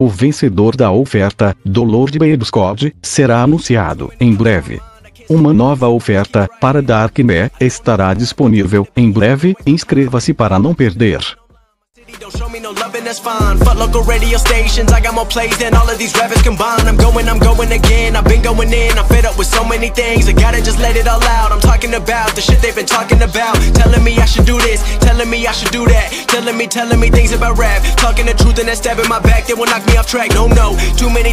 O vencedor da oferta do Lord será anunciado em breve. Uma nova oferta para Darknet estará disponível em breve. Inscreva-se para não perder. Don't show me no loving, that's fine. Fuck local radio stations, I got more plays than all of these rappers combined. I'm going, I'm going again. I've been going in, I'm fed up with so many things. I gotta just let it all out. I'm talking about the shit they've been talking about. Telling me I should do this, telling me I should do that. Telling me, telling me things about rap. Talking the truth and then stabbing my back, they will knock me off track. No, no, too many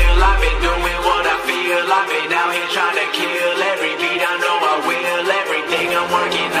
Everything I'm working